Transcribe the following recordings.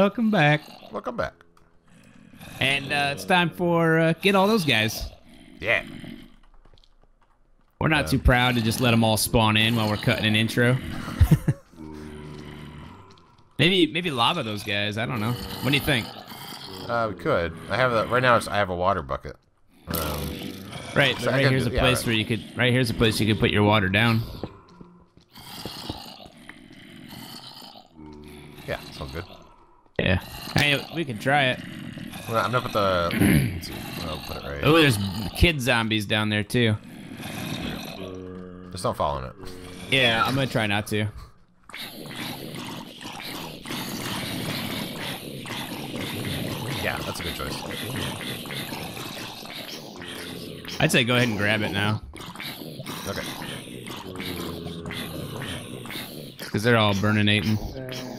Welcome back. Welcome back. And uh, it's time for uh, get all those guys. Yeah. We're not too proud to just let them all spawn in while we're cutting an intro. maybe maybe lava those guys. I don't know. What do you think? Uh, we could. I have a, right now. It's, I have a water bucket. Um, Right, So right here's a do- yeah, place right. where you could. Right here's a place you could put your water down. yeah, sounds good. Yeah. Hey, we can try it. Well, I'm gonna put the. I'll put it right. Oh, there's kid zombies down there too. Just don't fall in it. Yeah, I'm gonna try not to. Yeah, that's a good choice. I'd say go ahead and grab it now, Okay. because they're all burninating. Uh,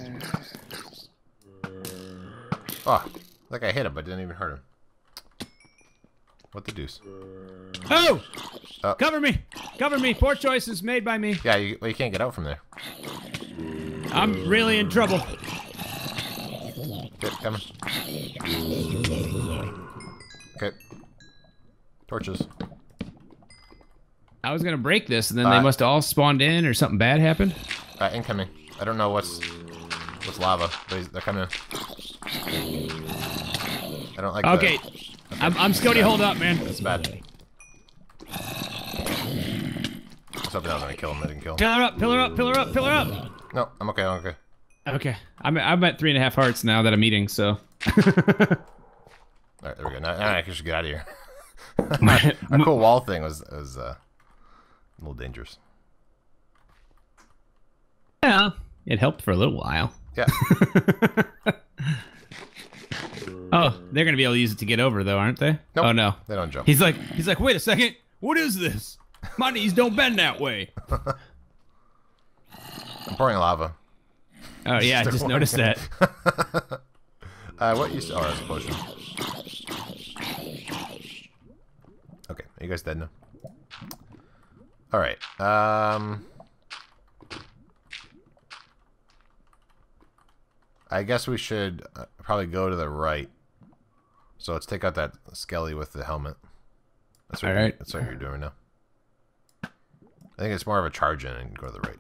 Oh, like I hit him, but didn't even hurt him. What the deuce? Oh! Oh. Cover me! Cover me! Poor choices made by me. Yeah, you, well, you can't get out from there. I'm really in trouble. Get coming. Okay. Torches. I was gonna break this, and then they Uh, must have all spawned in, or something bad happened. Uh, incoming. I don't know what's what's lava, but they're coming in. I don't like. the- Okay, I'm, I'm Scoti. Hold up, man. That's bad. I was was gonna kill him. I didn't kill him. Pillar up, pillar up, pillar up, pillar up. No, I'm okay. I'm okay. Okay, I'm I'm at three and a half hearts now that I'm eating. So All right, there we go. Now, now I can just get out of here. Our cool wall thing was was uh, a little dangerous. yeah, it helped for a little while. Yeah. Oh, they're gonna be able to use it to get over, though, aren't they? Nope. Oh no. They don't jump. He's like, he's like, wait a second. What is this? My knees don't bend that way. I'm pouring lava. Oh yeah, I just noticed that. Uh, what you? Oh, that's a potion. Okay, are you guys dead now? All right. Um, I guess we should uh, probably go to the right. So let's take out that skelly with the helmet. That's what All right. That's what you're doing now. I think it's more of a charge in and go to the right.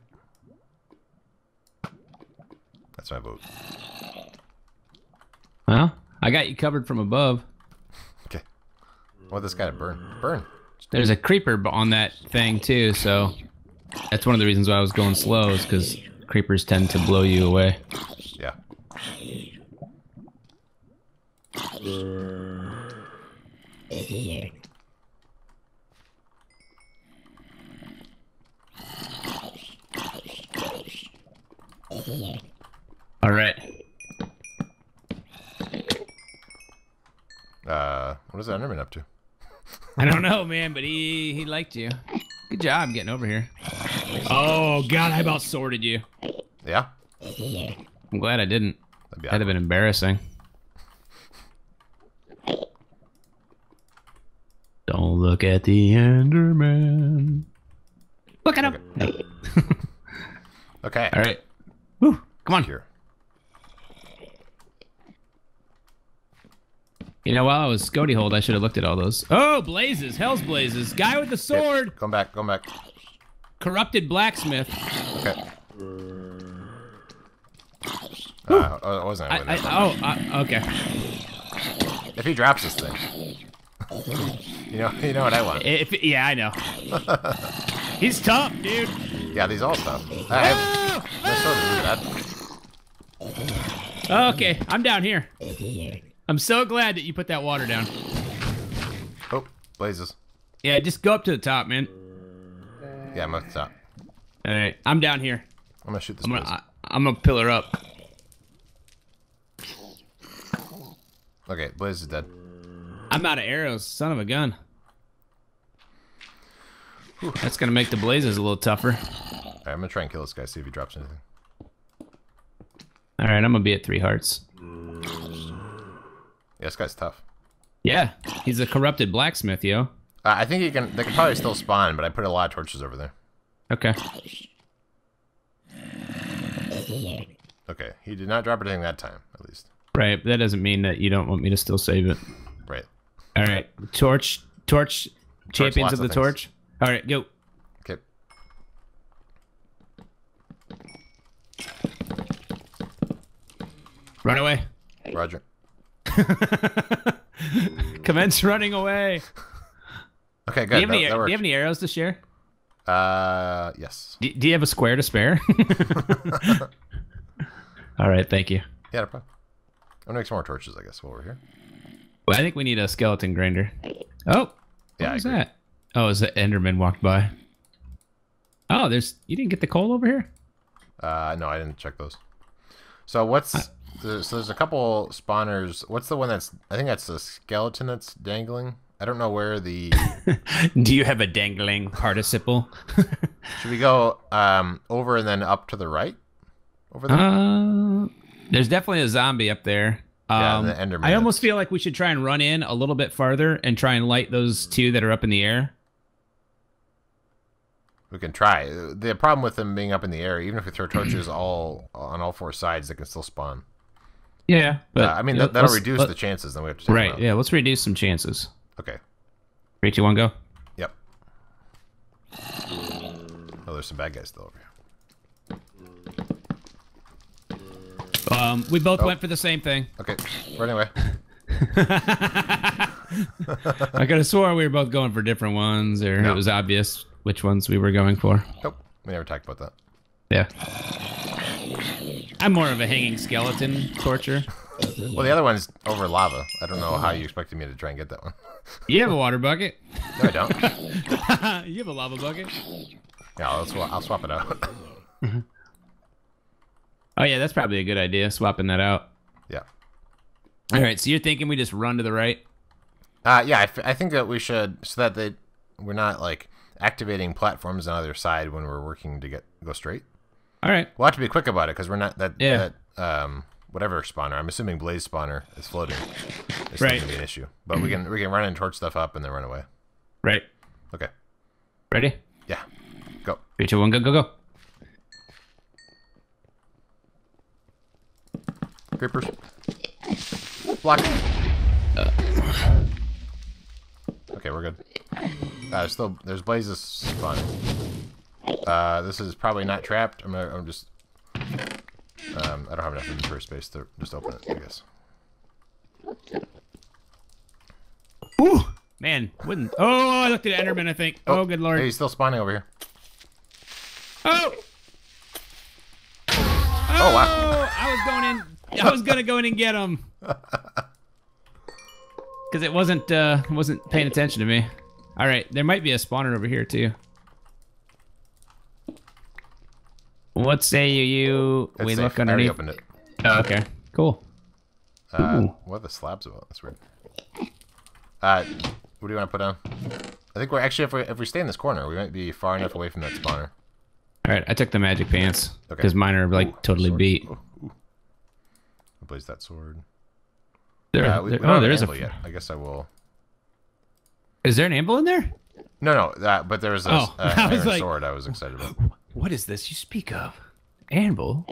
That's my vote. Well, I got you covered from above. Okay. I want this guy to burn. Burn. There's a creeper on that thing too, so that's one of the reasons why I was going slow, is because creepers tend to blow you away. Yeah. All right. Uh, what is that Enderman up to? I don't know, man, but he he liked you. Good job getting over here. Oh God, I about sorted you. Yeah. I'm glad I didn't. That'd be That'd have been embarrassing. Don't look at the Enderman. Look at him. Okay. All right. Woo. Come on. Here. You know, while I was Scody hold, I should have looked at all those. Oh, blazes! Hell's blazes! Guy with the sword! Come back. Come back. Corrupted blacksmith. Okay. Uh, oh, I wasn't. I, I, oh, uh, okay. if he drops this thing, you know, you know what I want. If, yeah, I know. He's tough, dude. Yeah, these all tough. I have Ah! no sword to that. Okay, I'm down here. I'm so glad that you put that water down. Oh, blazes. Yeah, just go up to the top, man. Yeah, I'm at the top. All right, I'm down here. I'm gonna shoot this I'm gonna, blaze. I, I'm gonna pillar up. Okay, blaze is dead. I'm out of arrows. Son of a gun. That's gonna make the blazes a little tougher. All right, I'm gonna try and kill this guy. See if he drops anything. All right, I'm gonna be at three hearts. Yeah, this guy's tough. Yeah, he's a corrupted blacksmith, yo. Uh, I think he can. They can probably still spawn, but I put a lot of torches over there. Okay. Okay, he did not drop anything that time, at least. Right, but that doesn't mean that you don't want me to still save it. Right. All right, torch, torch, champions of the of torch. All right, go. Okay. Run away. Roger. Commence running away. Okay, Do good. you, have that, any, that do you have any arrows to share? Uh, yes. Do, do you have a square to spare? All right, thank you. Yeah, no problem. I'm gonna make some more torches, I guess, while we're here. Well, I think we need a skeleton grinder. Oh, Yeah, what was that? Oh, is the Enderman walked by? Oh, there's you didn't get the coal over here. Uh, no, I didn't check those. So what's the, so there's a couple spawners. What's the one that's? I think that's the skeleton that's dangling. I don't know where the. Do you have a dangling participle? should we go um over and then up to the right? Over there. uh, there's definitely a zombie up there. Yeah, Um, the Enderman I almost feel like we should try and run in a little bit farther and try and light those two that are up in the air. We can try. The problem with them being up in the air, even if we throw torches all on all four sides, they can still spawn. Yeah, but Uh, I mean, that, that'll reduce the chances. Then we have to right. Yeah, let's reduce some chances. Okay. Three, two, one, go. Yep. Oh, there's some bad guys still over here. Um, we both Oh. went for the same thing. Okay. Run away. I could have swore we were both going for different ones, or No. it was obvious which ones we were going for. Nope. We never talked about that. Yeah. I'm more of a hanging skeleton torture. Well, the other one's over lava. I don't know how you expected me to try and get that one. You have a water bucket. No, I don't. you have a lava bucket. Yeah, I'll, swa- I'll swap it out. Oh yeah, that's probably a good idea. Swapping that out. yeah. All right, so you're thinking we just run to the right? Uh, yeah, I, f- I think that we should, so that they, we're not like activating platforms on either side when we're working to get go straight. All right. We'll have to be quick about it because we're not that Yeah. that um whatever spawner. I'm assuming blaze spawner is floating. It's Right. not gonna be an issue, but we can we can run and torch stuff up and then run away. Right. Okay. Ready? Yeah. Go. Three, two, one, go, go, go. Creepers. Block. Okay, we're good. Uh, still, there's blazes spawning. Uh, this is probably not trapped. I'm, gonna, I'm just. Um, I don't have enough inventory space to just open it. I guess. Ooh, man, wouldn't. Oh, I looked at Enderman. I think. Oh, good lord. Hey, he's still spawning over here. Oh. Oh, wow. Oh, I was going in. I was gonna go in and get him. Because it wasn't uh wasn't paying attention to me. All right, there might be a spawner over here too. What say you? You It's we safe. look I underneath. opened it. Oh, okay, cool. Uh, what are the slabs about? That's weird. Uh, what do you want to put down? I think we're actually if we if we stay in this corner, we might be far enough away from that spawner. All right, I took the magic pants Okay. because mine are like Ooh, totally sword. beat. Ooh, ooh. I'll blaze that sword. There, Uh, we, there- we oh, there is a. anvil yet. I guess I will. Is there an anvil in there? No, no, that, but there was a, Oh, a I was like- sword I was excited about. What is this you speak of? Anvil?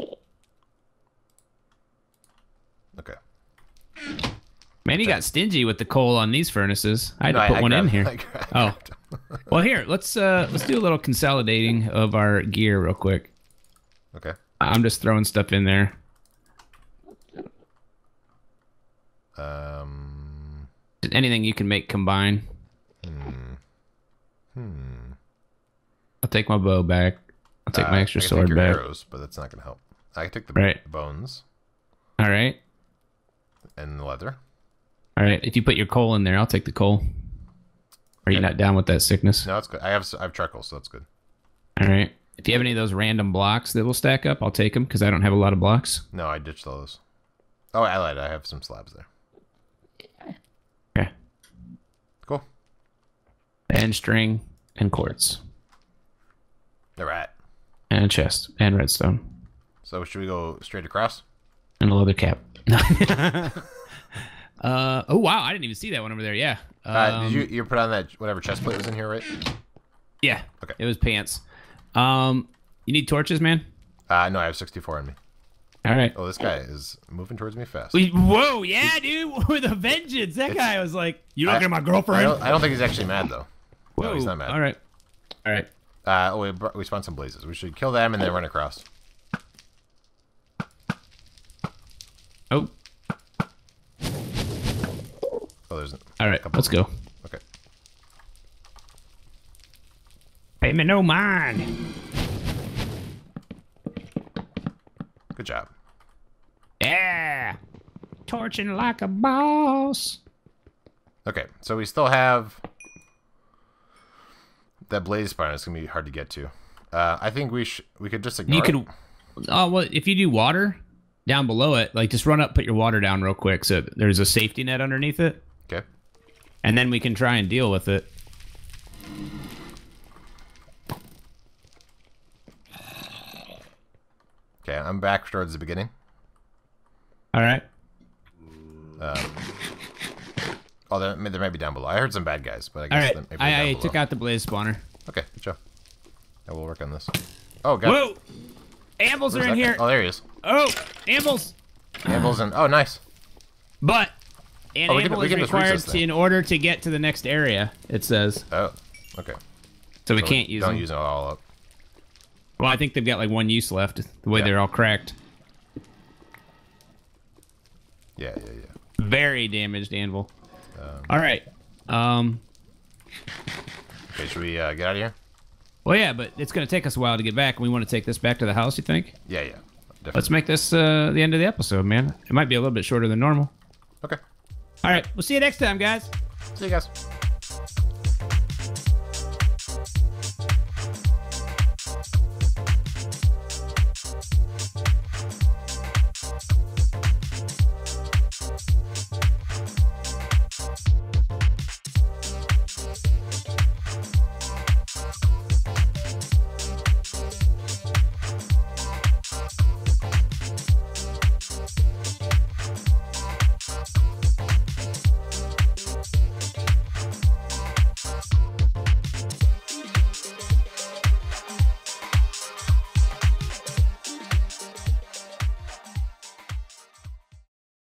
Okay. Man, you got stingy with the coal on these furnaces. I had No, to put I one in here. I grabbed- Oh. Well, here, let's uh let's do a little consolidating of our gear real quick. Okay. I'm just throwing stuff in there. Um. Anything you can make combine. Hmm. I'll take my bow back. I'll take uh, my extra I sword your back. arrows, but that's not gonna help. I take the Right. bones All right. and the leather. All right. If you put your coal in there, I'll take the coal. Are you not down with that sickness? No, that's good. I have I have charcoal, so that's good. All right. If you have any of those random blocks that will stack up, I'll take them because I don't have a lot of blocks. No, I ditched those. Oh, I lied. I have some slabs there. Okay. Cool. And string and quartz All right. and a chest and redstone So should we go straight across? and a leather cap. uh oh wow! I didn't even see that one over there. Yeah. Uh, Um, did you you put on that whatever chest plate was in here, right? Yeah. Okay. It was pants. Um, you need torches, man. Uh, no, I have 64 on me. All right. Oh, this guy is moving towards me fast. We, whoa, yeah, dude, with a vengeance. That It's- guy was like, "You I- looking at my I girlfriend?" don't, I don't think he's actually mad though. No, he's not mad. All right, all right. Uh, oh, we, we spawned some blazes. We should kill them and then run across. Oh, Oh, there's. all right. Let's go. Okay. Pay me no mind. Good job. Yeah, torching like a boss. Okay, so we still have that blaze spawn. is gonna be hard to get to. Uh, I think we sh- we could just ignore. You could. Oh well, if you do water down below it, like just run up, put your water down real quick, so there's a safety net underneath it, Okay. and then we can try and deal with it. Okay, I'm back towards the beginning. All right. Oh, there, there might be down below. I heard some bad guys, but I guess right. be down I, I took out the blaze spawner. Okay, good job. I will work on this. Oh, God. Whoa! Anvils are in here. guy? Oh, there he is. Oh, anvils. Anvils and oh, nice. But an Oh, we can- we is required to, in order to get to the next area. It says Oh, okay. so we So can't use Don't them. use it all up. Well, I think they've got like one use left. The way Yeah. they're all cracked. Yeah, yeah, yeah. Very damaged anvil. All right. Um. Okay, should we uh, get out of here? Well, yeah, but it's going to take us a while to get back. and We want to take this back to the house. You think? Yeah, yeah. Definitely. Let's make this uh, the end of the episode, man. It might be a little bit shorter than normal. Okay. All right. We'll see you next time, guys. See you guys.